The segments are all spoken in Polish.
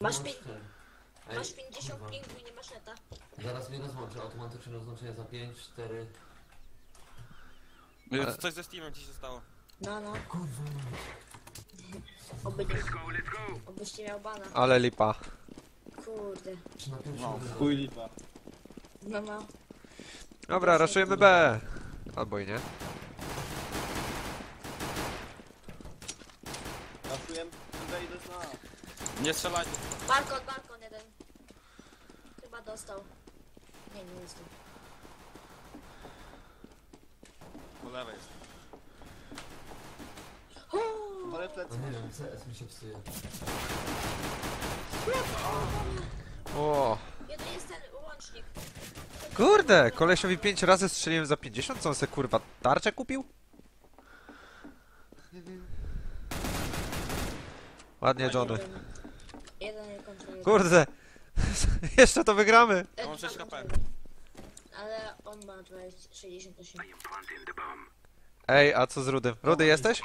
Masz, Mam pię-. Ej, masz 50 kurwa. pingu i nie masz neta. Zaraz mnie rozłączę, automatyczne rozłączenie za 5, 4... Y, Coś ze Steamem ci się stało. No, no. Kurwa, Oby nie. Obyście miał bana. Ale lipa. Kurde. czy na pierwszym No? Chuj lipa. No, no. Dobra, raszujemy B. Albo i nie. Raszuję, wejdę na. Nie strzelajcie. Balkon, balkon jeden. Chyba dostał. Nie, nie dostał. Po lewej jest. Ale plecy. No nie wiem, CS mi się psuje. O. Jeden jest ten łącznik. Kurde, kolesiowi 5 razy strzeliłem za 50, co on se kurwa tarczę kupił? Ładnie, Johnny. Jeden, jeden nie kontroluje. Kurde. Jeszcze to wygramy. E, Mam dwa 6 HP. Ale on ma 20, 68. Ej, a co z Rudym? Rudy jesteś?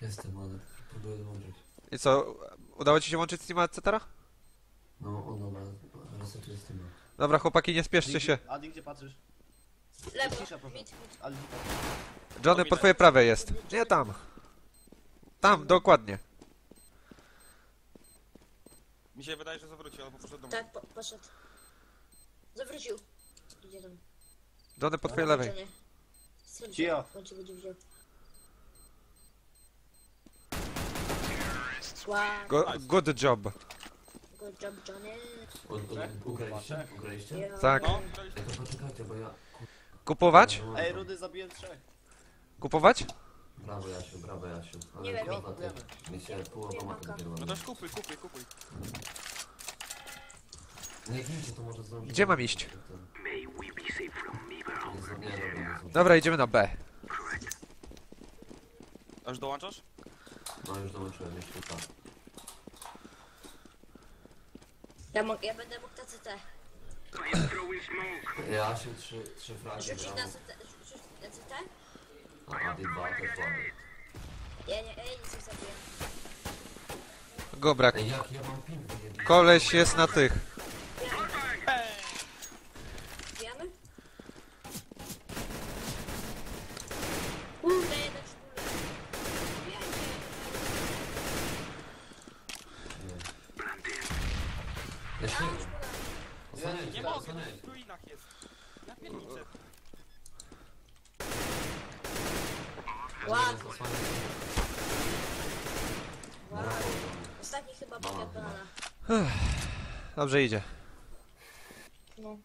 Jestem, ale próbuję dołączyć. I co, udało ci się łączyć Steama, etc.? No, o dobra, resetuję z tym. Dobra, chłopaki, nie spieszcie się. Adi, gdzie patrzysz? Lewo, Cisza, proszę. Adi, Johnny, po twojej prawej jest. Nie tam. Tam, dokładnie. Mi się wydaje, że zawrócił albo poszedł do domu. Tak, po, poszedł. Zawrócił. Idzie tam. Johnny, po twojej lewej. Strzelił. Cio. W końcu będzie widział. Wow, Go, good job. good job Johnny. U- u- Ugraliście? Ugraliście? Yeah. Tak. No, Ej, to poczekajcie, bo ja... Kupować? Ej, Rudy, zabiłem trzech. Kupować? Brawo Jasiu, brawo Jasiu. Ale Nie wiem, kurwa, nie- ty, mi się połowa no dopiero to ładnie. już kupuj, kupuj, kupuj. Nie to może zdążyć. Gdzie mam iść? Nie, nie, nie, nie, nie. Dobra, idziemy na B. A już dołączasz? No już dołączyłem, jeszcze tak. Ja, mo- ja będę mógł na CT. Jasiu, trzy, trzy fragi Rzucić na brawo. CT? Rzucić na CT? A dwa. Ja nie, ja nic nie zabiję. Go brak. Ej, jak ja mam ping wyjebany? Koleś jest na tych. Bijamy? Kurde, jeden. Osłaniajcie, Nie mogę, osłaniajcie. w ruinach jest. Pierniczę. Osłaniajcie. Wow. Ostatni chyba bieg od banana. Dobrze idzie. No.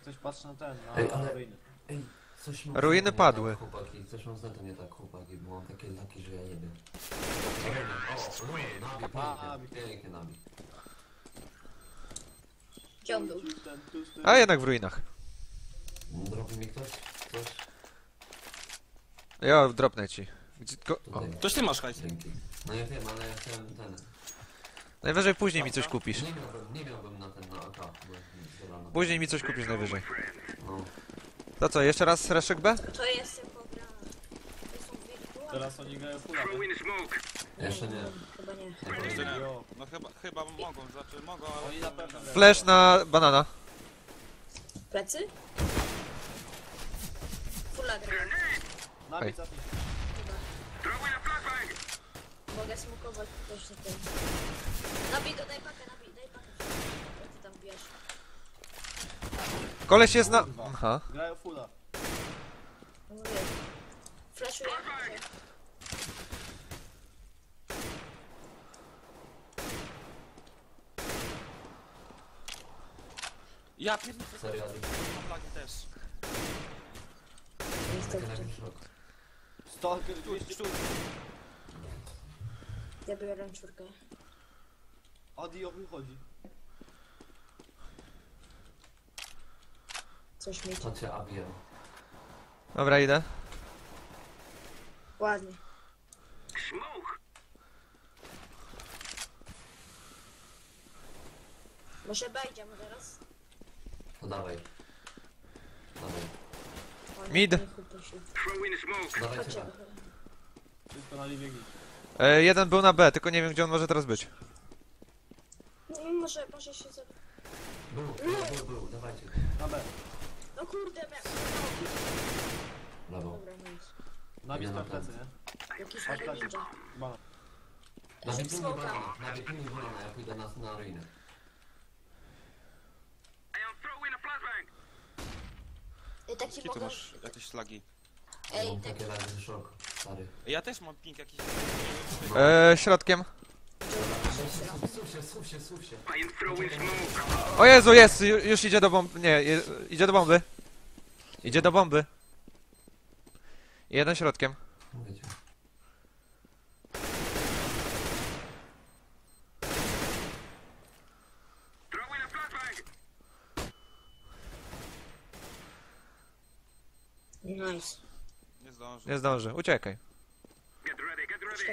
Ktoś patrzy na ten, na Ej, ale- ruiny. Ej, coś mam Ruiny nie padły. Tak, chłopaki, coś mam z netem nie tak, chłopaki, bo mam takie laki, że ja nie wiem. O, no, nabi, Nabi. pięknie, pięknie nabi. Gdzie on był? Ten, tu, tu. A jednak w ruinach. Drobi mi ktoś? Coś? Ja dropnę ci. Gdzie, go, o. Tutaj. Toś ty masz hajs. Dzięki. No ja wiem, ale ja chciałem ten... Najwyżej później mi coś kupisz. Nie miałbym, nie miałbym na ten, na AK, bo zbierano. Później mi coś kupisz najwyżej. No. To co, jeszcze raz reszek B? To jest gra. To są wirtualne. Teraz oni grają pula. Jeszcze nie. Chyba nie. Jeszcze nie. No chyba, chyba mogą, znaczy mogą, ale... Oni na pewno. Flash na banana. Plecy? Fulla gra. Nabi Ej. cofnij. Mogę smokować też na tym. Nabij to, daj pakę, nabij, daj pakę. Jak ty tam bijesz? Koleś jest na... Aha. Grają fula. No Mówię. Flashuję. Ja pierniczę. Serio. Mam lagi też. Szok. Stalker Stój, 200. stój. Ja biorę czwórkę. Adi o wychodzi. Coś mi To cię abiję. Dobra, idę. Ładnie. Może wejdziemy teraz? To dawaj. O, Mid. Dawajcie tak. Na. E, jeden był na B, tylko nie wiem gdzie on może teraz być. No, może, może się za... Był, był, był, był, dawajcie. Na B. No kurde, miał. Brawo. Dobra, nic. Idę na plecy, nie? Jakiś chodź. ninja. Bana. Na smoka. wolona, na ja pójdę na, na ruinę. Tak Jakie ty mogę... masz jakieś slagi? Ja Ej, mam tak... takie lagi szok, stary. Ja też mam ping jakiś. E, środkiem. Się, się, się. O Jezu, jest! ju- Już idzie do bomby. Nie, je, idzie do bomby. Idzie do bomby. Jeden środkiem. Mówię ci. Nice. Nie zdążę. Nie zdąży, uciekaj.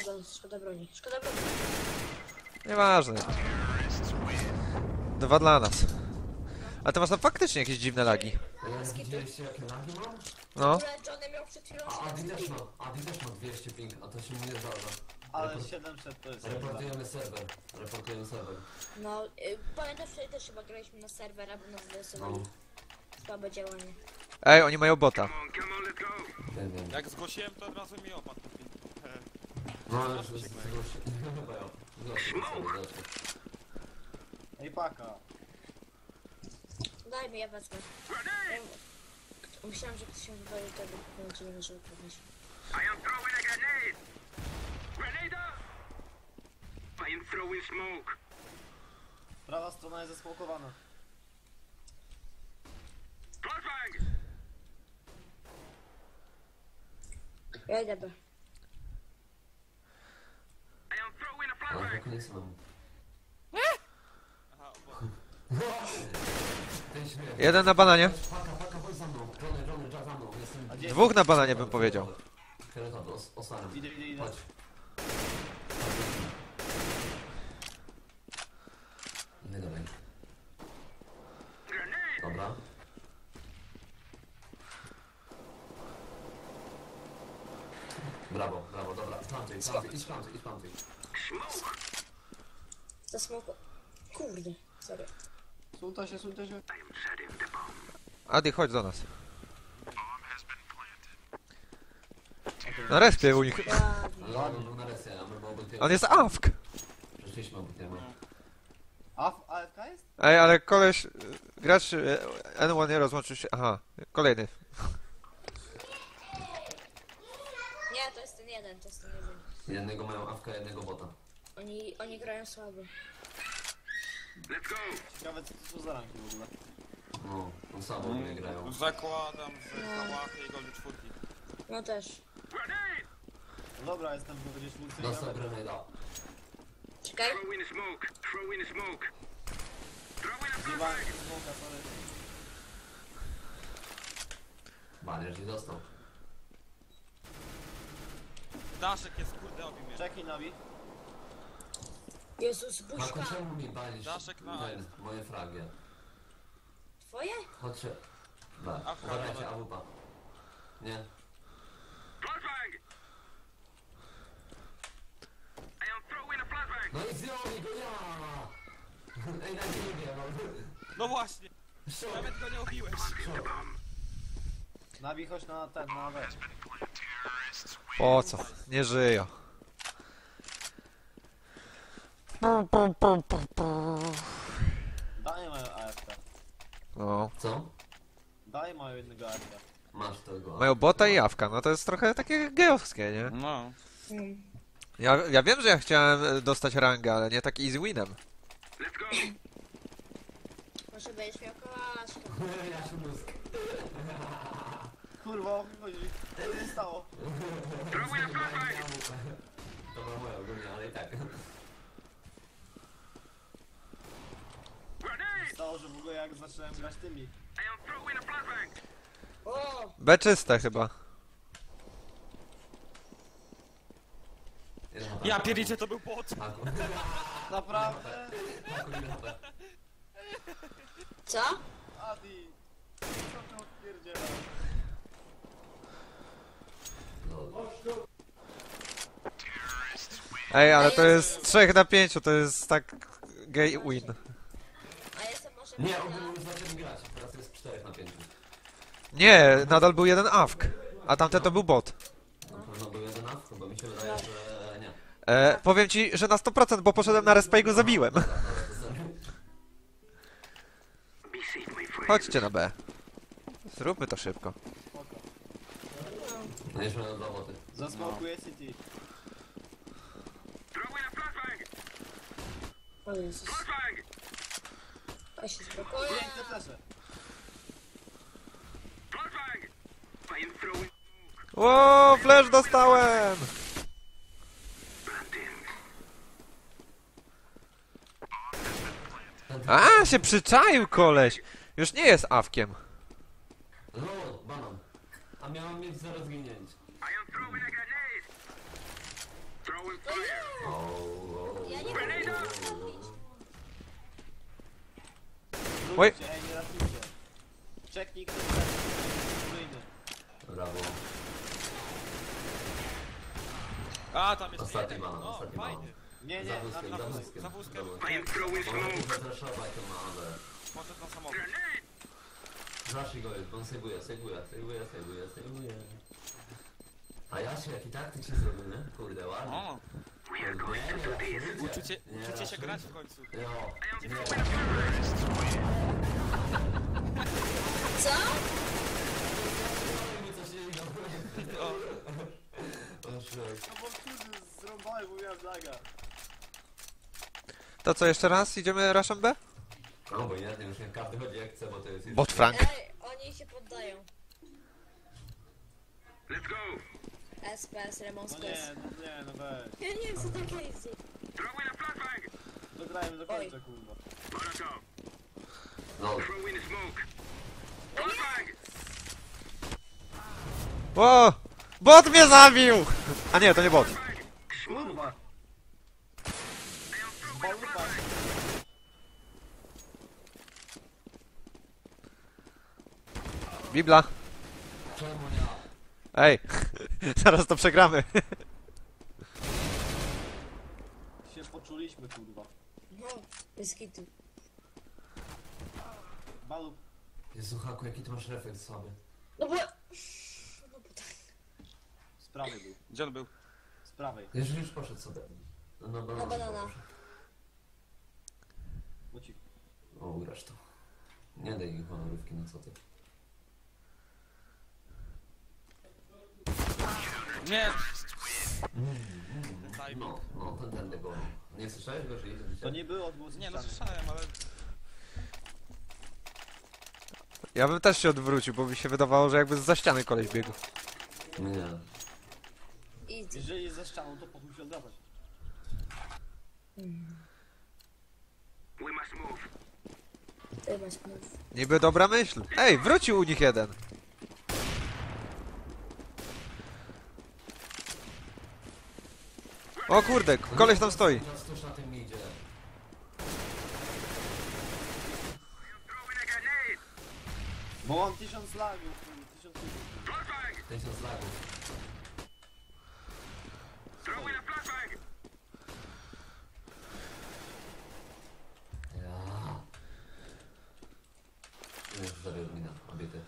Szkoda, szkoda broni. Szkoda broni. Nieważne. Dwa dla nas. A ty masz tam faktycznie jakieś dziwne lagi. E, Widzieliście jakie lagi mam? No. W ogóle Johnny miał przed chwilą A Adi 700 też ma, Adi też ma 200 ping, a to się mu nie zdarza. Ale Report- 700 to jest... Reportujemy serwer, reportujemy serwer. No, y, pamiętam wtedy też chyba graliśmy na serwera, bo nas No, zdecydowali. Słabe działanie. Ej, oni mają bota. Jak zgłosiłem, to od razu mi opadł. No, ale już z tego się... Chyba ja. Zobaczmy, co zobaczmy. Ej, paka. Daj mi, ja wezmę. Ja, myślałam, że ktoś się wywalił tego, mam nadzieję, że podnieś. Prawa strona jest zasmokowana. Ja idę B. Ale tylko nie. Jeden na bananie. Paka, paka, chodź za mną. Johnny, Johnny, za mną. Jestem... A gdzie? Dwóch na bananie bym powiedział. Fioletowy, os osłany. Idę, idę, idę. Chodź. Nie dalej. Dobra. Brawo, brawo, dobra. Plantuj, plantuj, idź plantuj, idź plantuj. Za smoko. Kurde, sorry. Sulta się, sulta się. Adi, chodź do nas. Na respie u nich. Ładnie. Ale on był na resę, a my On jest AFK. Przeszliśmy niego. A, AFK jest? Ej, ale koleś, y, gracz y, N1 nie rozłączył się. Aha, kolejny. Nie, to jest ten jeden, to jest ten jeden. Jednego mają awka, jednego bota. Oni, oni grają słabo. Ciekawe co to są za ranki w ogóle. No, on słabo mm. grają. Zakładam, że kałachy i goldy czwórki. No też. No dobra, jestem czwórce i Dostał nawet... grenada. Czekaj. Zjebałem smoka, sorry. Banier nie dostał. Daszek jest kurde obi mnie. Czeki nabi. Jezus, Marku, buźka. czemu mi balisz Daszek na ten, moje fragi? Twoje? Chodźcie. Ba, Awka, uważajcie, dobra. awupa. Nie. No i zdjął go, ja! Ej, na nie no. No właśnie! Nawet go nie obiłeś. Nabi chodź na ten, na we. Po co? Nie żyją. Daj mają AFK. No. Co? Daj mają jednego AFK. Masz tego. Mają bota i awka, no to jest trochę takie geowskie, nie? No. Ja, ja wiem, że ja chciałem dostać rangę, ale nie tak easy winem. Może będziesz miał kołaszka. Ja się mózg. Kurwa, o chodzi. Co się stało? To była moja ogólnie, ale i tak. Stało, że w ogóle jak zacząłem grać tymi. O! B czyste chyba. Ja pierdzicie, to był bot. Naprawdę? Co? Adi! Co ty odpierdzielasz? Ej, ale to jest 3 na 5, to jest tak gay win. A jestem może Nie, ogólnie już zaczęli grać. Teraz jest 4 na 5. Nie, nadal był jeden awk, a tamten to był bot. Na pewno był jeden awk, bo mi się wydaje, że nie. E, powiem ci, że na 100%, bo poszedłem na respa i go zabiłem. Chodźcie na B. Zróbmy to szybko. No jeszcze będą dwa boty. Zasmokuje City. O Jezus. Ja się spokojnie. Piękne flesze. O, flash dostałem! A, się przyczaił koleś! Już nie jest awkiem. No. A miałem mieć zero zginięć. O, o, Ja nie mogę zrobić. Oj. Ej, nie ratujcie. Czeknik, to jest podwójny. Brawo. A, tam jest Ostatni jeden. banan, No, ostatni fajny. banan. Nie, Za nie, wózkiem, na, za na wózkiem. Za wózkiem. Dobra. Nie, Możecie zatraszować to ma, ale... Poszedł na samochód. Zaszy go jest, on sejwuje, sejwuje, sejwuje, sejwuje, sejwuje. A ja się jaki taktyk się zrobił, nie? Kurde, ładnie. O, Nie, nie, raszujcie. uczycie, Nie, uczycie się grać w końcu. Nie. Co? O. No bo kurde, zrąbałem, bo miałem laga. To co, jeszcze raz? Idziemy rushem B? No bo nie, już nie każdy chodzi jak chce, bo to jest. Bot Frank. Ej, oni się poddają. SPS, Remon No Skos. nie, no nie, no weź. Ja nie chcę tak easy. Dograjmy do końca, kurwa. No, O! Bot mnie zabił! A nie, to nie bot. Kurwa! Balupa. Bibla. czemu ja? Ej, zaraz to przegramy. Się poczuliśmy, kurwa. No, bez kitu. Balup. Jezu, Haku, jaki ty masz refleks słaby. No bo... No bo tak. Z prawej był. gdzie on był? Z prawej. Już, już poszedł sobie. No, no, Na banana. Bo ci... O, ugrasz to. Nie daj ich honorówki, no co ty. Nie! Timing. No, no, ten tędy go. Nie słyszałeś go, że idzie To dzisiaj? nie było odgłos Nie, no ściany. słyszałem, ale... Ja bym też się odwrócił, bo mi się wydawało, że jakby za ściany koleś biegł. Nie. Easy. Jeżeli jest za ścianą, to po chuj się odwracać. Ty masz move. Niby dobra myśl. Ej, wrócił u nich jeden. O kurde, koleś tam stoi. Teraz tuż na tym idzie. Bo mam tysiąc lagów, tysiąc lagów. Tysiąc lagów. Ja. Nie, zabił mina, obiety.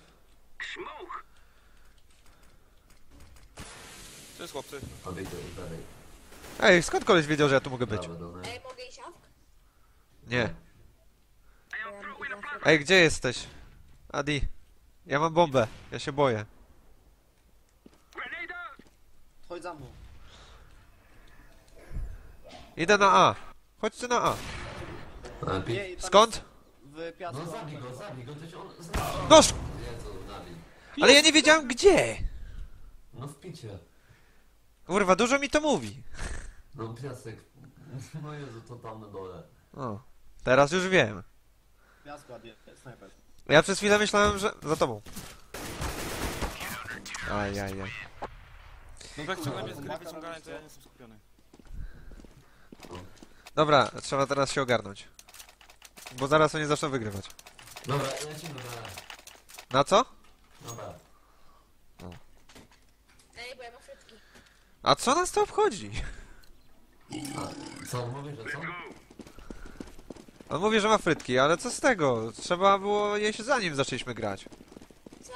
Cześć chłopcy. Obiety, dalej. Ej, skąd koleś wiedział, że ja tu mogę być? Ej, mogę iść awk? Nie. Bo ja mam idę awk. Ej, gdzie jesteś? Adi. Ja mam bombę. Ja się boję. Chodź za mną. Idę na A. Chodźcie na A. A, pi- Nie, i tam Skąd? W piasku. No zabij go, zabij go, to się on znalazł. Noż! Jezu. Ale ja nie wiedziałem gdzie. No w picie. Kurwa, dużo mi to mówi. No piasek. No Jezu, to tam na dole. O, teraz już wiem. Piasku, a nie, snajper. Ja przez chwilę myślałem, że... Za tobą. Ajajaj. No tak ciągle mnie z gry wyciągałem, to ja nie jestem skupiony. Dobra, trzeba teraz się ogarnąć. Bo zaraz oni zaczną wygrywać. Dobra, lecimy na Na co? Dobra. Ej, bo ja mam frytki. A co nas to obchodzi? A, co on mówi, że co? On mówi, że ma frytki, ale co z tego? Trzeba było jeść zanim zaczęliśmy grać. Co?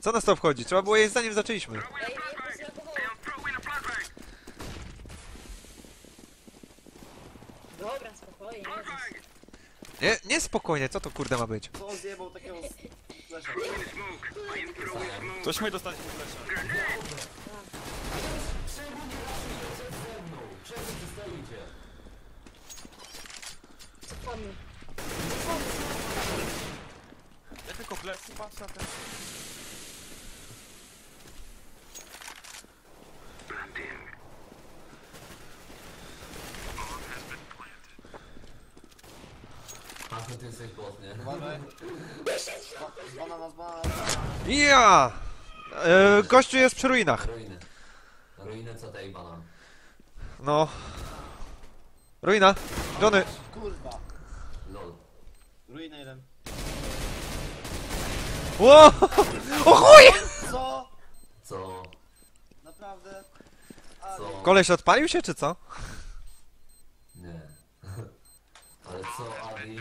Co nas to obchodzi? Trzeba było jeść zanim zaczęliśmy. Ej. Dobra, spokojnie, Jezus. Nie, nie spokojnie, co to kurde ma być? Co on zjebał takiego s- flesza? Tośmy dostali flesza. Czemu Cofamy. Ja tylko plecy patrzę, a ten... Patrz, ty jesteś nie? Uważaj. Banana z banana. Ja! E, gościu jest przy ruinach. Ruiny. Ruiny co tej banan. No. Ruina. Johnny. Ruina jeden. Ło! O chuj! Co? Co? Naprawdę? A, Co? Koleś odpalił się, czy co? Nie. Ale co, Adi?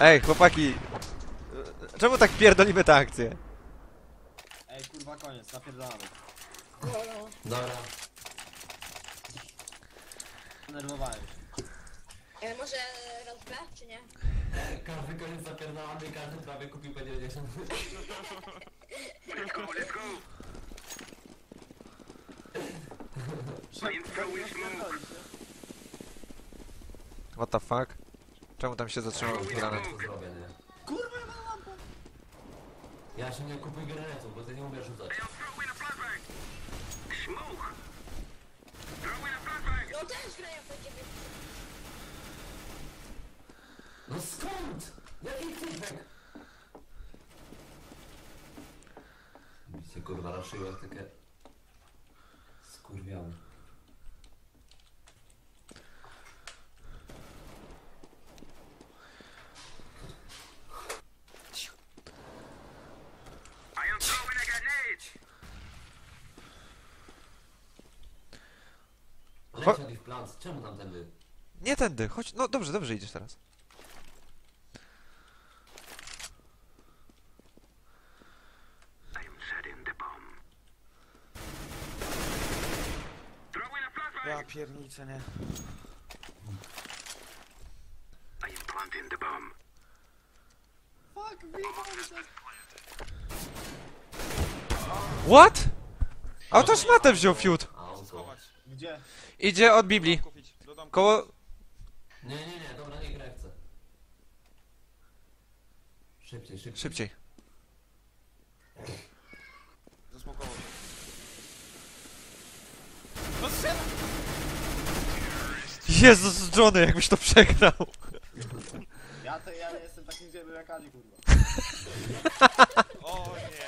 Ej, chłopaki. Czemu tak pierdolimy tę akcję? Ej, kurwa, koniec, napierdalamy. Dobra. Denerwowałem się. E, może randkę, czy nie? Każdy koniec zapierdalamy, każdy prawie kupił po 90. What the fuck? Czemu tam się zatrzymał granat? Co zrobię, nie? Kurwa, ja mam lampę. Ja się nie kupuj granatów, bo ty nie umiesz rzucać. No też grają po ciebie. No skąd? Jaki typek? Mi się kurwa raszyło jak takie... Skurwiały. Lecieli w plan, czemu tam tędy? Nie tędy, chodź. No dobrze, dobrze idziesz teraz. Ja pierniczę, nie. Fuck, wyjebałem się. What? Autoszmatę wziął fiut. Schować. Gdzie? Idzie od Biblii. Kupić. Do domku. Koło... Nie, nie, nie, dobra, nie chcę. Szybciej, szybciej. Szybciej. Zasmokował się. No syn! Jezus, Johnny, jakbyś to przegrał. Ja, to, ja jestem takim zjebem jak Ali, kurwa. O nie!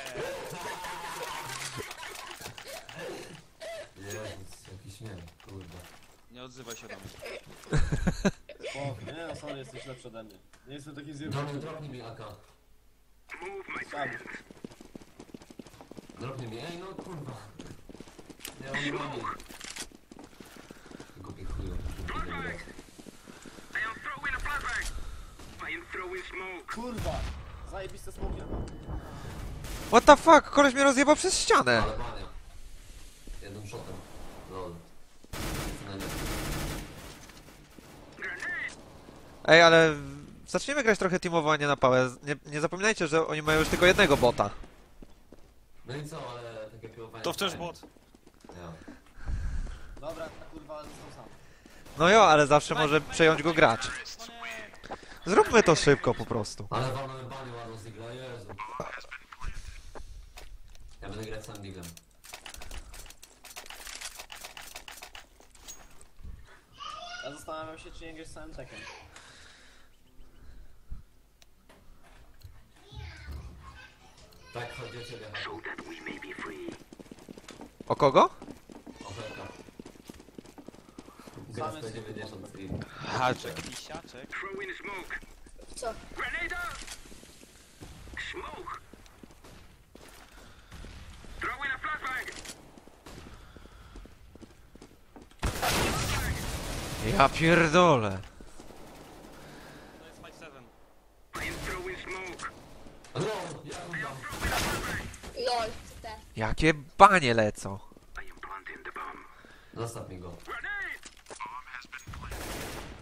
Jezus, jaki śmiech, kurwa. Nie odzywaj się do mnie. Spoko, nie no, sorry, jesteś lepszy ode mnie. Nie jestem takim zjebem jak dropnij mi AK. Sam. Dropnij mi, ej no kurwa. Nie mam broni. Głupi chuju. głupi debil. Kurwa! Zajebiste smoki. What the fuck? Koleś mnie rozjebał przez ścianę. Ale. Jednym shotem. Lol. Najlepsze. Ej, ale... Zaczniemy grać trochę teamowo, a nie na pałę. Nie, nie zapominajcie, że oni mają już tylko jednego bota. No i co, ale takie piłowanie... To wciąż bot. Ja. Dobra, kurwa, został sam. No jo, ale zawsze może przejąć go gracz. Zróbmy to szybko po prostu. Ale walnąłem banie ładno z Digla, Jezu. Ja będę grać sam Diglem. Ja zastanawiam się, czy nie grać z samym tekiem. Tak, chodzi o ciebie. O kogo? Same 190 stream. Haczek. Pisiaczek. Co? Ja pierdolę. To jest 5-7. No, ja kurwa. LOL, CT. Jakie banie lecą. Zostaw mi go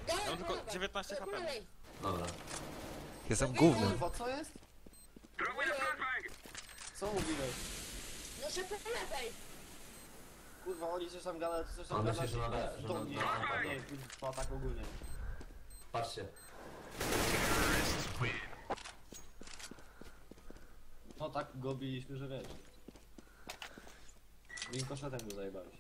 Ja mam tylko dawaj, 19 dawaj, HP. Dobra. Jestem gównem. Kurwa, co jest? Co mówiłeś? No że po lewej. Kurwa, oni coś tam gadają, coś tam gadają. myśli, że na B, że Do na- mnie. na A pada. Nie, kurwa, tak ogólnie. Patrzcie. No tak go biliśmy, że wiesz. Winkoszetem go zajebałeś.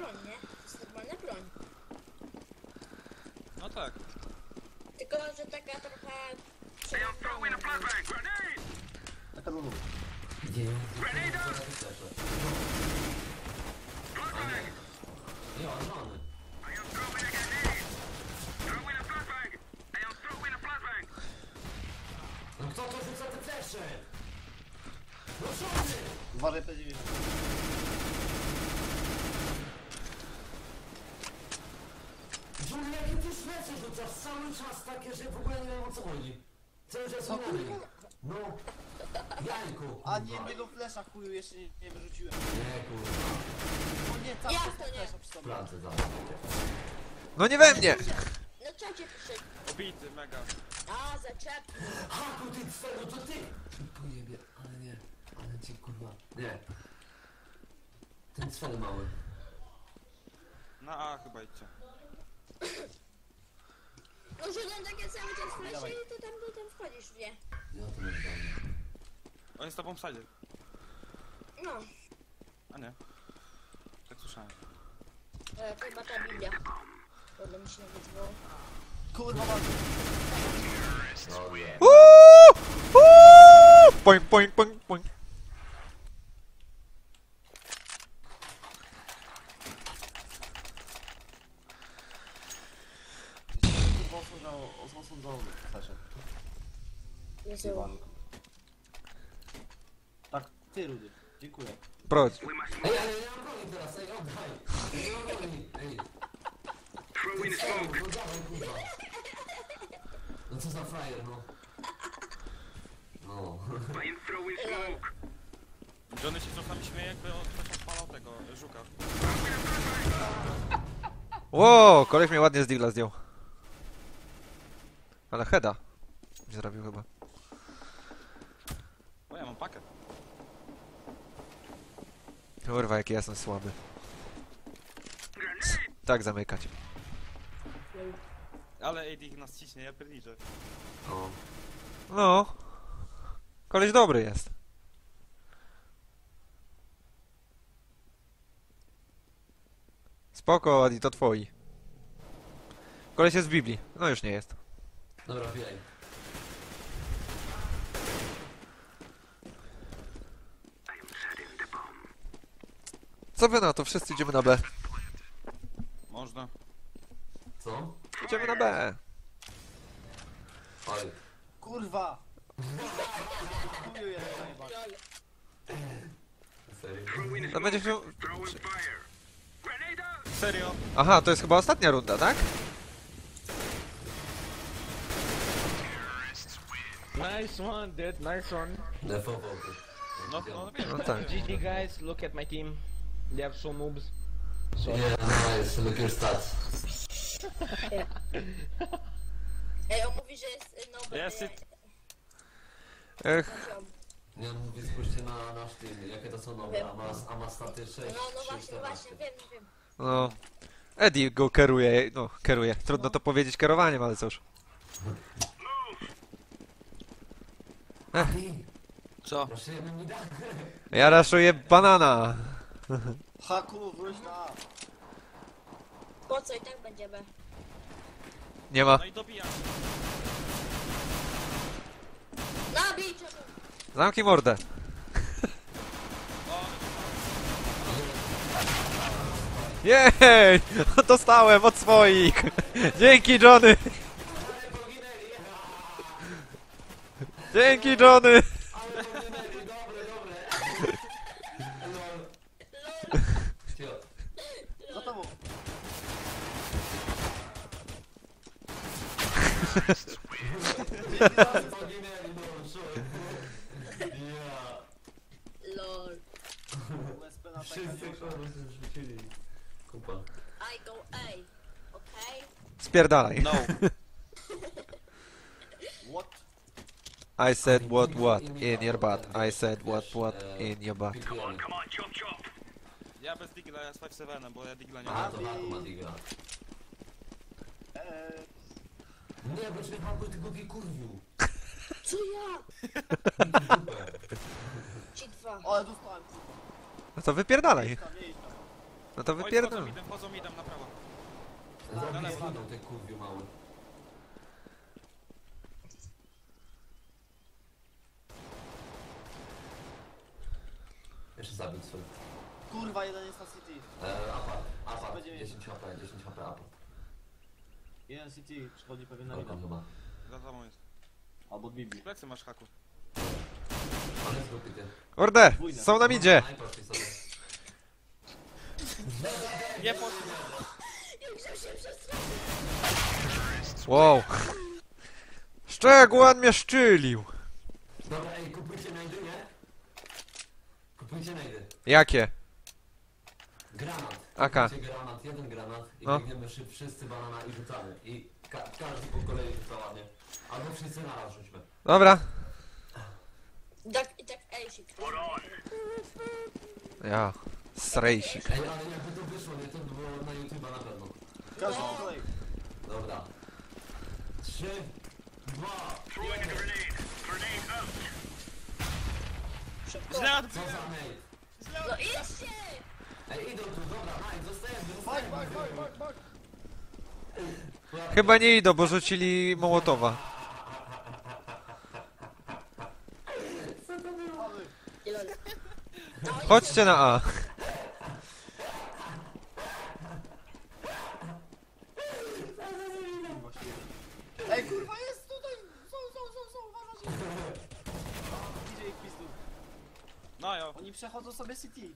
Broń, nie? To jest normalna broń. No tak. Tylko, że taka trochę... przerąbana, no. Taka mówię. Gdzie? Nie, on żony. No kto to rzuca te flesze? No żony! Uważaj P90. Johnny, flesze rzucasz? Cały czas takie, że w ogóle nie wiem o co chodzi. Cały czas kurwa? No. Jajku. A nie, kurwa. mnie do flesza chuju jeszcze nie, nie wyrzuciłem. Nie, kurwa. O nie, tam Jak to nie? flesza przy sobie. Za No nie we mnie! No czacie pisze. Obity, mega. A, zaczep. Haku, ty cfelu, to ty! Pojebie, ale nie. Ale ci kurwa. Nie. Ten cfel mały. Na A chyba idźcie. No rzucam takie cały czas flesze Dawaj. i to tam, to tam wchodzisz w nie. Ja to nie znam. On jest z tobą w sadzie. No, A nie. Tak słyszałem. e, to chyba ta Biblia. Podle mi się nazywało. Kurwa, mam. Uuu! Uuu! Poing, poing, poing, poing. Kurwa, osądzony, osądzony fleszem. Jezu. Tak, ty Rudy. Dziękuję. Prowadź. Ej, ale nie mam broni teraz, ej, oddaj! Nie mam broni, ej. Ty cfelu, no dawaj, kurwa. No co za frajer, no. No. Johnny się czasami śmieje jakby on ktoś odpalał tego żuka. Ło, koleś mnie ładnie z digla zdjął. Ale heada. Nie zrobił chyba. O ja mam pakę. Kurwa, jaki jestem słaby. Tak zamykać. Ale AD nas ciśnie, ja pierniczę. O. No. Koleś dobry jest. Spoko, Adi, to twoi. Koleś jest w Biblii. No już nie jest. Dobra, wbijaj. Co wy na to? Wszyscy idziemy na B. Można. Co? Idziemy na B. Kurwa! Chuju zajebany. Serio? To będzie się... Serio? Aha, to jest chyba ostatnia runda, tak? Nice one, dude. Nice one. Defował ty. No, no wiem. No tak. GG guys, look at my team. They are so noobs. So Yeah, nice, look your stats. Ej, on mówi, że jest y, nowy. Jest y, it. Ech. Nie, no mówię, spójrzcie na nasz team, jakie to są nowe, a ma, a ma staty 6, No, no 3, właśnie, 14. właśnie, wiem, wiem. no... Eddie go kieruje, no, kieruje. Trudno to powiedzieć kierowaniem, ale cóż. Co? Ja raszuję banana. Haku, wróć na A. Po co i tak będziemy? Nie ma. No i dobijam. Nabijcie go! Zamknij mordę. Jej! Dostałem od swoich! Dzięki Johnny! Dzięki Johnny! Cio. Za tobą. Poginęli, no, szok. Ja. LOL. USP na Wszyscy kurwa się rzucili. Kupa. I go A. Okej? Spierdalaj. No. What? I said what what in your butt. I said what what in your butt. Ja bez digla, ja z 5-7, bo ja digla nie A, mam. Eee, Nie, bo cię Haku, ty głupi kurwiu. Co ja? Ci dwa. ale dostałem. No to wypierdalaj. No to wypierdalaj. idem, wchodzą idem na prawo. Zabij ty kurwiu mały. Jeszcze zabił swój. Kurwa, jeden jest na City. Eee, apa, apa, Będzie- 10 HP, 10 HP, apa. Jeden City przychodzi pewnie na Dokon minę. chyba. Za tobą jest. Albo Bibi. Plecy masz haku. On jest głupi, ty. Kurde! Są na midzie! Najprościej sobie. Nie poszli. Wow! On mnie szczylił? Dobra, ej, kupujcie najdy, nie? Kupujcie najdy. Jakie? Granat. Aka. Kupujcie granat, jeden granat i No. biegniemy szyb, wszyscy banana i rzucamy. I ka każdy po kolei rzuca ładnie. Albo wszyscy naraz rzućmy. Dobra. Tak, i tak Ejsik. Ja. Srejsik. Ej, ale jakby to wyszło, nie? To by było na YouTube'a na pewno. Każdy po kolei. Dobra. Trzy, dwa, Szybko. Źle co odbiłem. za nate? No idźcie! Ej, idą tu, dobra, nice, zostajemy, Bak, zostajemy. bak, bak. Chyba nie idą, bo rzucili Mołotowa. Chodźcie na A. Ej, kurwa, jest tutaj! Są, są, są, są, uważajcie! Idzie ich pistol. No jo. Oni przechodzą sobie City.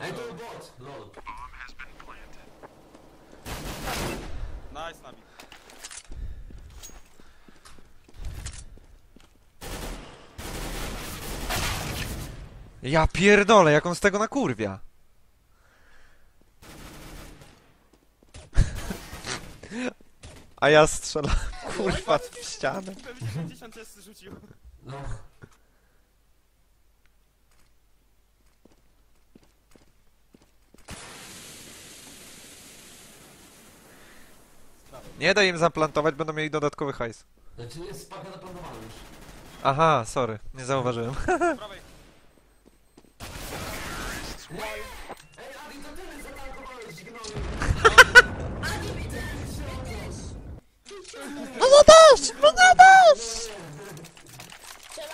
Ej, to był bot, lol. Nice, Nabi. Ja pierdolę, jak on z tego nakurwia. A ja strzelam kurwa ścianę. Pewnie 90 jest rzucił. No. Nie daj im zaplantować, będą mieli dodatkowy hajs. Znaczy jest zaplanowana już. Aha, sorry, nie zauważyłem. Z prawej. Ej, Trzeba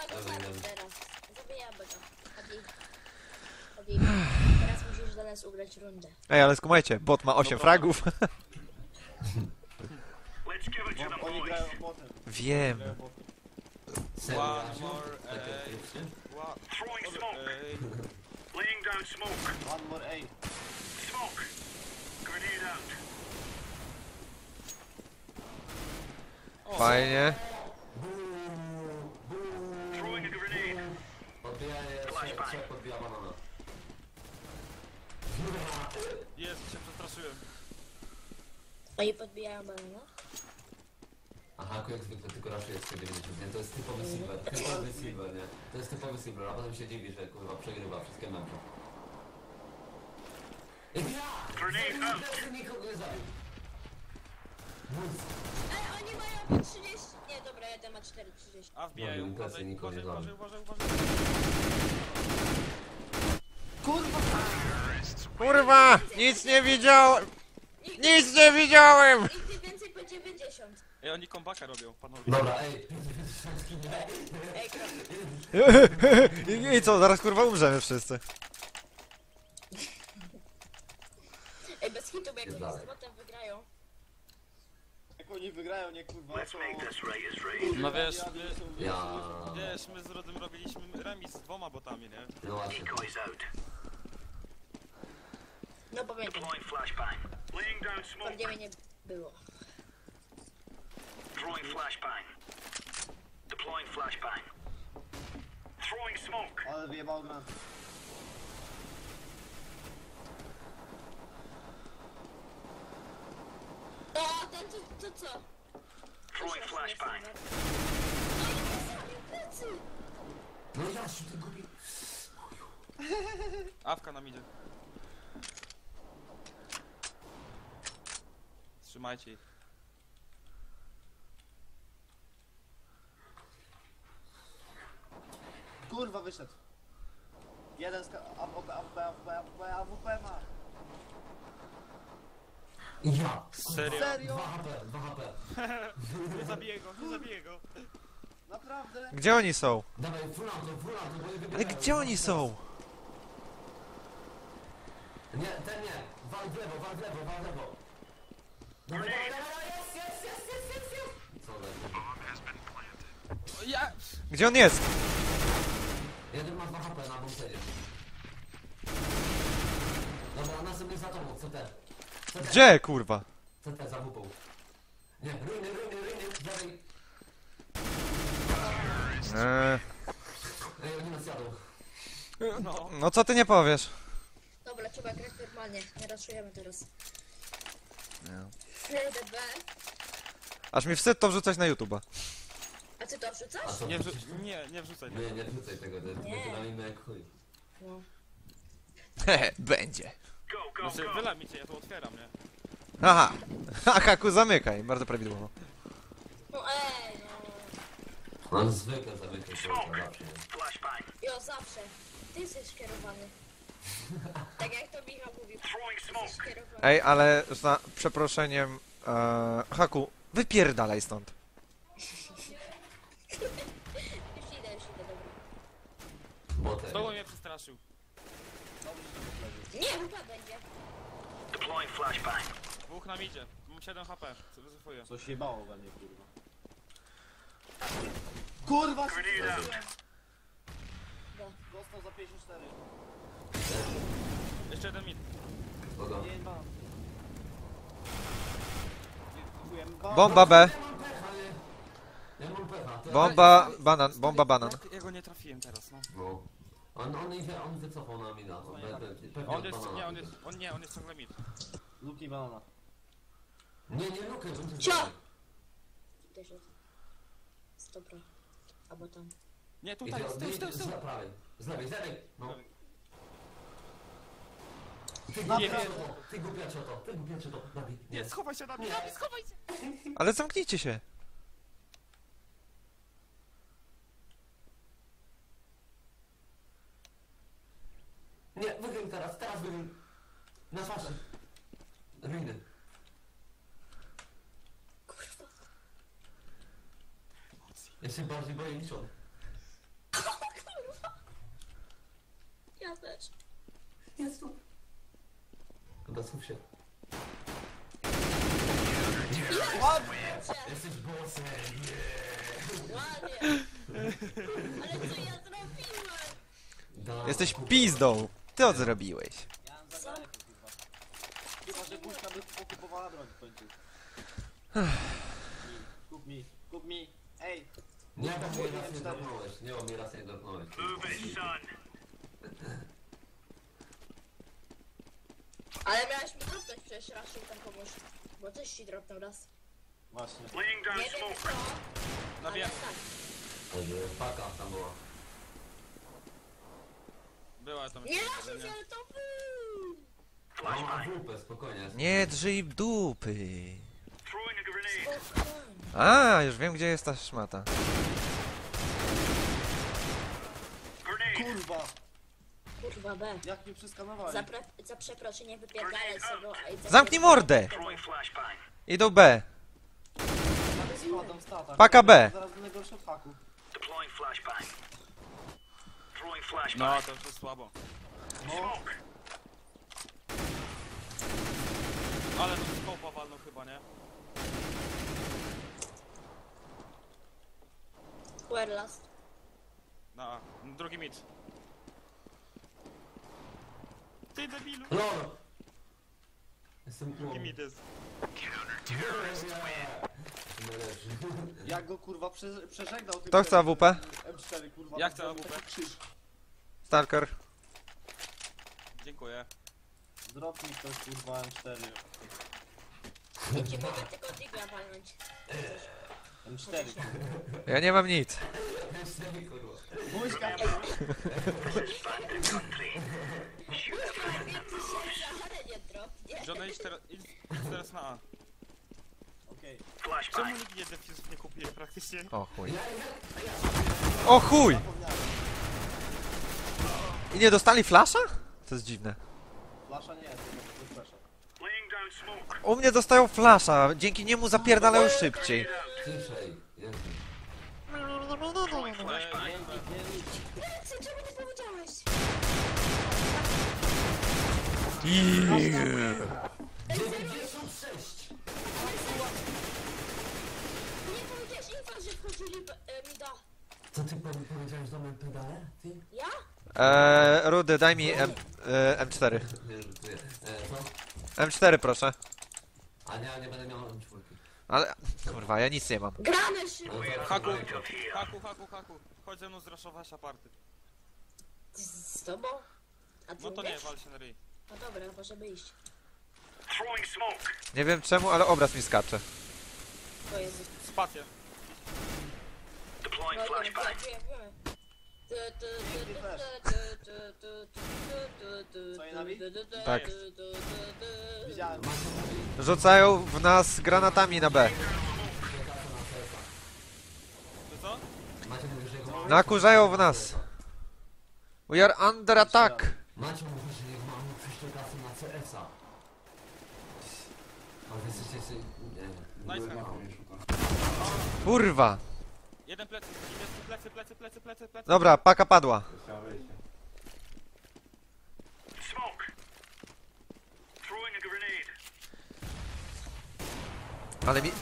go zabić teraz. Zabijamy go. Teraz musisz dla nas ugrać rundę. Ej, ale skumajcie, bot ma 8 fragów. Oni grają. Wiem. Grają botem. Serio, One more. Ej. Laying down smoke. One more A. Smoke. Grenade out. Fajnie. Podbijanie, trzech, podbija banana. Jezu, się przestraszyłem. Oni podbijają banana. Aha, jak zwykle tylko raszuje z 90, nie? To jest typowy silver, typowy silver, nie? To jest typowy silver, a potem się dziwi, że kurwa przegrywa wszystkie mecze. Ja! Grenade out. Nikogo nie zabił. Ej, oni mają 30. Nie, dobra, jeden ma 4, 30. A wbijają. No, imprezy Uważaj, nikogo nie uważaj, uważaj, uważaj, uważaj. Kurwa! Kurwa! Nic nie widziałem! Nic nie widziałem! Nigdy więcej po 90. Ej, oni kombaka robią, panowie. Dobra, ej. Ej, kro- I, I co, zaraz kurwa umrzemy wszyscy. Ej, bez hitu, bo jak oni Dalej. z botem wygrają. Jak oni wygrają, nie kurwa, to... No wiesz, Ja- my, Ja... wiesz, my z Rodem robiliśmy remis z dwoma botami, nie? No właśnie. Decoys out. No pamiętam, Deploying flashbang. Laying down smoke. pewnie mnie nie było. Throwing flashbang. Deploying flashbang. Throwing smoke. Ale wyjebał granat. O, ten to, to co? Throwing flashbang. Plecy! No Jasiu, ty gubi... Awka nam idzie. Trzymajcie ich. Kurwa, wyszedł. Jeden z... AWP, AWP, AWP, AWP, AWP ma. Ja! Serio? Serio? 2 HP, 2 HP. Nie zabiję go, nie zabiję go. Naprawdę? Gdzie oni są? Dawaj, full auto, full auto, bo nie Ale wybiegają. gdzie oni są? Nie, ten nie. Wal w lewo, wal w lewo, wal w lewo. Dawaj, dawaj, dawaj, jest, jest, jest, jest, jest, jest. Co. O, Ja! Gdzie on jest? Jeden ma 2 HP na bombserie. Dobra, następny za tobą, CT. Gdzie kurwa? CT za wupą. Nie, ruiny, ruiny, ruiny, dalej. Eee, Ej, oni nas jadą. No. no co ty nie powiesz? Dobra, trzeba grać normalnie, nie raszujemy teraz. Nie. LDB. Aż mi wstyd to wrzucać na YouTube'a. A ty to A wrzucasz? co, Nie, wrzu- nie, nie wrzucaj tego. Nie, nie wrzucaj tego, to Nie. wykonamy jak chuj. No. Hehe, będzie. Go, go, Znaczy, go. wylamicie, ja to otwieram, nie? Aha. Ha, Haku, zamykaj. Bardzo prawidłowo. No ej, no. On zwykle zamykał się. Jo, zawsze. Ty jesteś kierowany. Tak jak to Michał mówił. Jesteś. Ej, ale za przeproszeniem... E, Haku, wypierdalaj stąd. Już idę, już idę, dobra. Znowu mnie przestraszył. Nie, chyba będzie. Deploying flashbang. Dwóch nam idzie. Mam 7 HP. Wycofuję. Coś jebało we mnie, kurwa. Kurwa, Grenade out. Dostał za 54. Jeszcze jeden mit. Kogo? Nie ma. Dziękuję. Bomba B. Ja mam pecha, mam Bomba banan, bomba banan. Ja go nie trafiłem teraz, no. No. On, on, idzie, on wycofał na mina. On be- be- pewnie On od jest, banana. nie, on jest, on nie, on jest ciągle mit. Luki banana. Nie, nie, Lukę, on jest Cio! Też od... Dobra. Albo tam. Nie, tutaj, Idzie z od tyłu, z tyłu, z z tyłu. prawej. Z lewej, z lewej. No. Ty Nie głupiacie wiem. to, ty głupiacie to, ty głupiacie to. Dawid, nie. Nie, schowaj się na mnie, schowaj się! Ale zamknijcie się. Nie, wygraj teraz, teraz wygraj. Na twarzy. Ruiny. Kurwa. Się bardziej boję niż on. Ja też. Jezu. Chyba słów się. Ładnie! Jesteś bossem. Ładnie. Ale co ja zrobiłem? Da. Jesteś pizdą. Ty to zrobiłeś. Chyba, że puszka by pokupowała broń w końcu. Kup mi, kup mi. Ej, Nie, bo mnie raz nie dotknąłeś. Nie, bo mnie raz nie dotknąłeś. Move it, son. Ale miałeś mi dropnąć przecież raz tam pomóż. Bo też ci dropnął raz. właśnie. Nie wiem Na ale wiem. tak. Paka tam była. Była tam Nie ale się, ale to był! Ma grupę, spokojnie. Nie drżyj w dupy. A już wiem gdzie jest ta szmata. Grenade. Kurwa! Kurwa B. Jak mnie przeskanowali? Za, pre- za przeproszenie wypierdalaj sobie. za- Zamknij mordę! Idą B. Paka B. Zaraz haku. Deploying flashbang. No, to już jest słabo. Smoke. Ale to skopa walnął chyba, nie? Where last? Na, drugi mit. Ty debilu! LOL! Jestem Drugi mit jest. Jak go kurwa prze, przeżegnał tym Kto chce AWP? M4 kurwa. Ja to chcę AWP. krzyż. Stalker. Dziękuję. Zrób mi ktoś kurwa M4. Ja ci mogę tylko digla walnąć. M4 kurwa. Ja nie mam nic. Buźka Ale nie dropnie. Żona idź teraz, idź teraz na A. Okej. Czemu nikt nie defusów nie kupuje praktycznie? O chuj. O chuj! I nie dostali flasza? To jest dziwne. Flasza nie jest, to jest flasza. U mnie dostają flasza, dzięki niemu zapierdalają szybciej. Ciszej. Flashbang. Plecy, czemu nie powiedziałeś? Nie powiedziałeś info, że wchodzili e, mi da. Co ty powie- powiedziałeś do mnie pedale? Ty? Ja? Eee, Rudy, daj mi M, e, M4. Nie, żartuję. E, co? M4 proszę. A nie, nie będę miał czwórki. Ale, kurwa, ja nic nie mam. Gramy szybko. No Haku, haku, haku, haku. Chodź ze mną zraszować aparty. Z, z tobą? A ty No to nie, umiesz? wal się na ryj. No dobra, możemy iść. Throwing smoke. Nie wiem czemu, ale obraz mi skacze. To jest... Spację. Deploying No, flashbang. Tak. Widziałem. Rzucają w nas granatami na B. To co? Macie mówisz, że jego Nakurzają w nas. We are under attack. Macie mówi, że jego mamy prześcigawcy na CS-a. A wy jesteście. Nie, Nice, nie. Haku. Kurwa. Jeden plecy, jeden plecy, plecy, plecy, plecy, plecy. Dobra, paka padła. Ale mi...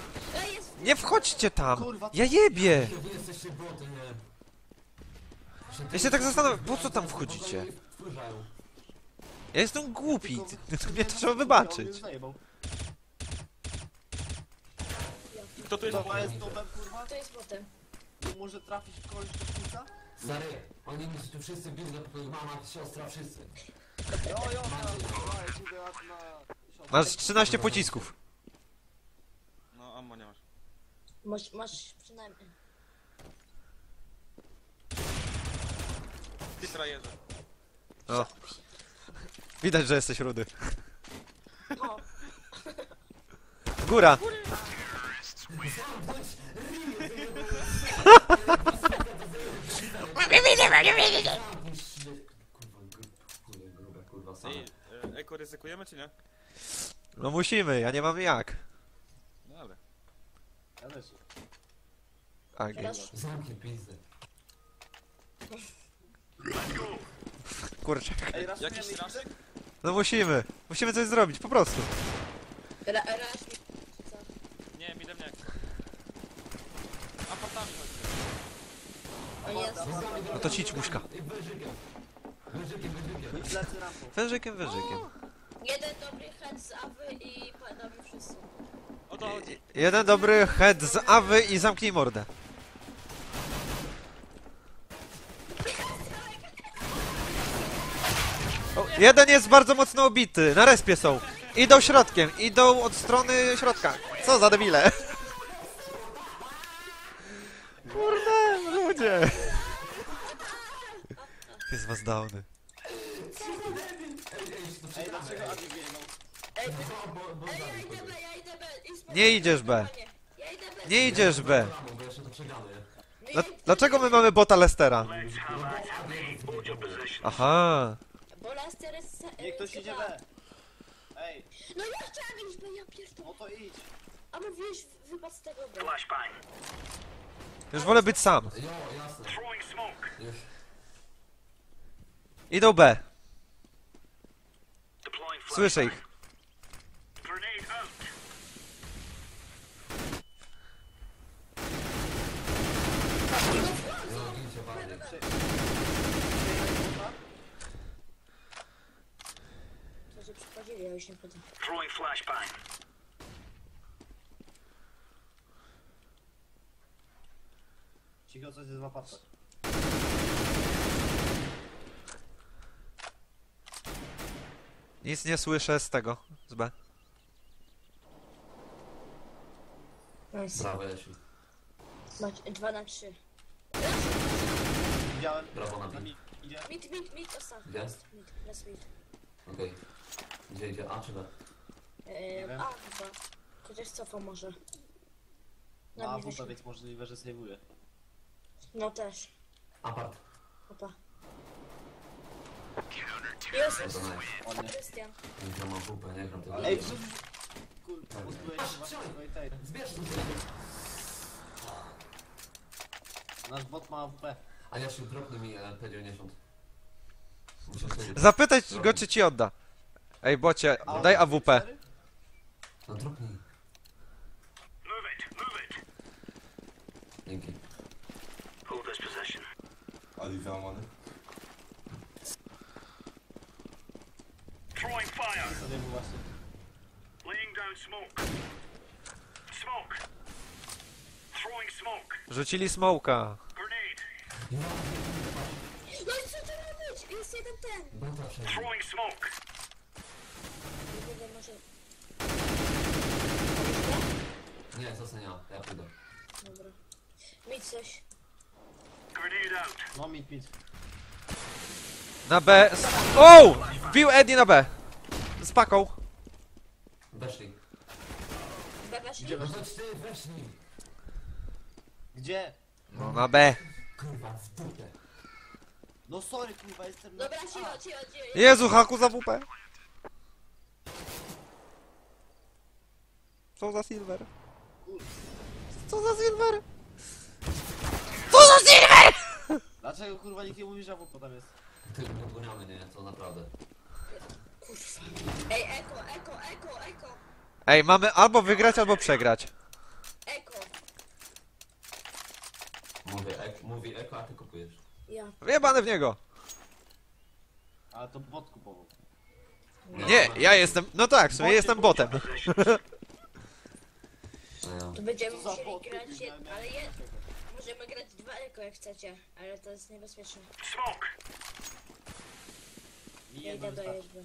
Nie wchodźcie tam! Ja jebie! Wy jesteście boty, nie? Ja się tak zastanawiam, po co tam wchodzicie? Ja jestem głupi, mnie to trzeba wybaczyć. Kto tu jest? To jest tobem kurwa? To jest potem. Nie może trafić w kogoś do płuca? Stary, oni mi tu wszyscy biegną, mama, siostra, wszyscy. Jo, jo, no, ja ci go na... Masz 13 pocisków. No, ammo nie masz. Masz, masz przynajmniej... Ty trajerze. O. Widać, że jesteś rudy. O, Góra! Ej, e, eko ryzykujemy czy nie? No musimy, ja nie mam jak. No ale. Ja też. A, teraz... Zamknij pizdę. Ej, raz Jakiś? No musimy. Musimy coś zrobić, po prostu. Ra, raz mi... Co? Nie, midem nie. Apartami chodźcie. O jest. No to cić muśka. Plecy rampą. Wężykiem, wężykiem. Jeden dobry head z Awy i padamy wszyscy. O to chodzi. Jeden dobry head z Awy i zamknij mordę. O, jeden jest bardzo mocno obity, na respie są. Idą środkiem, idą od strony środka. Co za debile. Downy. Ej, dlaczego Adi ginął? Ej, ja idę B, ja idę B. i spokojnie, Nie idziesz B. spokojnie. Ja idę B. Nie idziesz B. Bo jeszcze to przegramy. Dla, dlaczego my mamy bota Lestera? Aha. Bo Lester jest... Niech ktoś idzie B. Ej, No ja chciałem iść B, ja pierdolę. no to idź. A mówiłeś wypad z tego B. Już wolę być sam. Jo, jasne. Już. Idą B. Słyszę ich. Throwing flashbang. Cicho, jest. Nic nie słyszę z tego. Z B. Nice. Brawo, Jasiu. Macie 2 na 3. Widziałem. Brawo na Na B. mi idzie. Mit, mit, mit, ostatni. Jest? Mit, last mit. Okej. Gdzie idzie? A czy B? Eee, wiem. a, chyba. Chociaż cofa może. Na Ma mnie WP, wyszło. więc możliwe, że sejwuje. No też. Apart. Opa. Jest! Krystian. Nie gram mam WP, nie gram tego. Ej, wrzuć... Kurwa, pozbyłeś się waszego i tej. Zbierz tu. Nasz bot ma WP. A Jasiu, dropnij mi e, P90. Muszę powiedzieć. Zapytaj go, czy ci odda. Ej, bocie, daj AWP. No dropnij. Move it. Move it. Dzięki. Hold this position. Throwing fire. Laying down smoke. Smoke. Throwing smoke. Rzucili smoka. Grenade. No i co to ma być? Jest jeden ten. Throwing smoke. Nie wiem, może... Nie, ja. Pójdę. Dobra. Mit coś. Grenade out. No mit, mit. Na B. O! Wbił Eddie na B. Z paką. Weszli. Gdzie No weszli? weszli. Gdzie? No na B. Kurwa, w dupę. No sorry, kurwa, jestem na... Dobra, cicho, cicho, cicho. Jezu, haku za WP. Co za silver? Co za silver? Co za silver? Dlaczego kurwa nikt nie mówi, że WP tam jest? Tylko podgoniamy, nie? To naprawdę. Ej, eko, eko, eko, eko. Ej, mamy albo wygrać, albo przegrać. Eko. Mówię, ek, mówi eko, a ty kupujesz. Ja. Wyjebane w niego. Ale to bot kupował. Nie, ja jestem, no tak, w sumie jestem botem. No, To będziemy za musieli grać Kurwa, jed... Ale je... Możemy grać dwa eko jak chcecie. Ale to jest niebezpieczne. Idę do wystarczy. jeźdźby.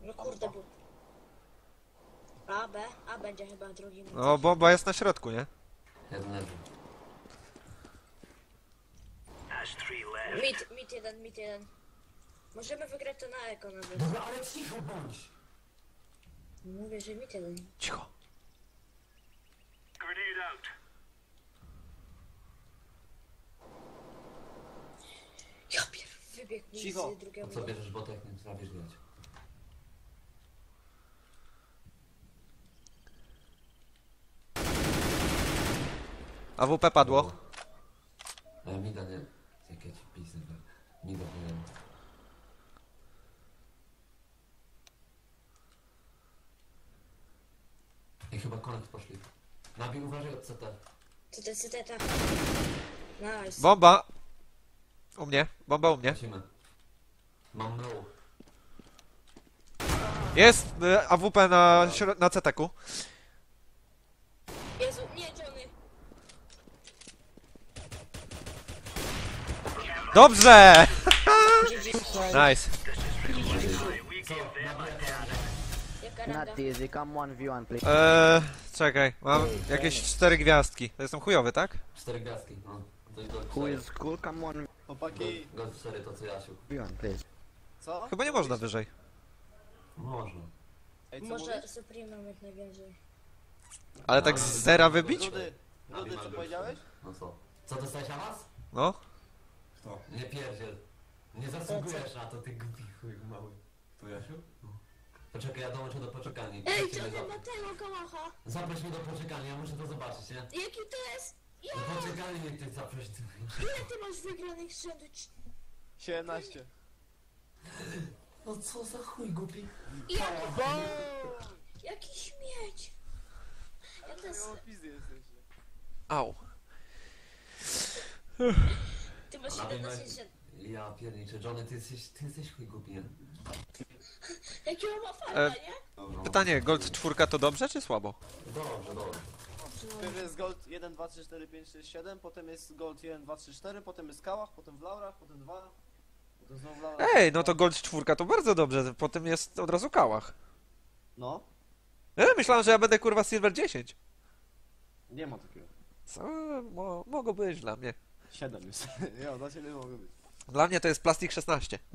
No kurde, był. A, B, A będzie chyba drugim. No, bomba jest na środku, nie? jeden leży. Has three left. Mit, mit jeden, mit jeden. Możemy wygrać to na eko nawet. Dobra, ale cicho bądź. Mówię, że mit jeden. Cicho. Grenade out. Ja pier... Wybiegł mi Cicho. z drugiego. A co bierzesz bota, jak nie trafisz grać? AWP padło. Ale mida nie. Jak ja ci pisy, mida nie. I chyba koniec poszli. Nabi uważaj od CT. Co to jest tak? Nice. Bomba. U mnie, bomba u mnie. Lecimy. Mam low. Jest y, AWP na, śro- na CTK-u. Jezu, nie, Johnny. Dobrze! Nice. Jaka ranga? Not easy, come 1v1 please. Eee, czekaj, mam jakieś cztery gwiazdki. To jestem chujowy, tak? Cztery gwiazdki, no. To go Who is cool, come 1v1 Chłopaki, Go to co Jasiu. please. co? Chyba nie można wyżej. Można. Ej, co Może mówisz? Supreme jak najwięcej. Ale tak z zera wybić? Rudy, Rudy, co powiedziałeś? No co? Co dostałeś awans? No. Nie pierdziel. Nie zasługujesz na to, ty głupi chuj mały. To Jasiu? No. Poczekaj, ja dołączę do poczekalni. Ej, Weźcie to mnie ma tego. Zaproś mnie do poczekalni, ja muszę to zobaczyć, nie? Jaki to jest? Ja! Do poczekalni mnie ktoś zaproś. Ile ty masz wygranych z rzędu? Cz- 17. No co za chuj głupi. Ja! BOOM! Jaki śmieć! Ja też... Nie pizdy jesteście. Au. Ty masz A wy 17 macie- rzędu. Ja pierniczę, Johnny, ty jesteś, ty jesteś chuj głupi, nie? Jakiego ma farta, E, nie? Pytanie, Gold 4 to dobrze czy słabo? Dobrze, dobrze. Potem jest gold 1, 2, 3, 4, 5, 6, 7, potem jest gold 1, 2, 3, 4, potem jest kałach, potem w laurach, potem 2, potem znowu w laurach. Ej, no to Gold 4 to bardzo dobrze, potem jest od razu kałach. No, E, myślałem, że ja będę kurwa Silver 10. nie ma takiego. Co? Mo mogło być dla mnie. 7 jest. ja, dla ciebie mogę być. Dla mnie to jest Plastik 16.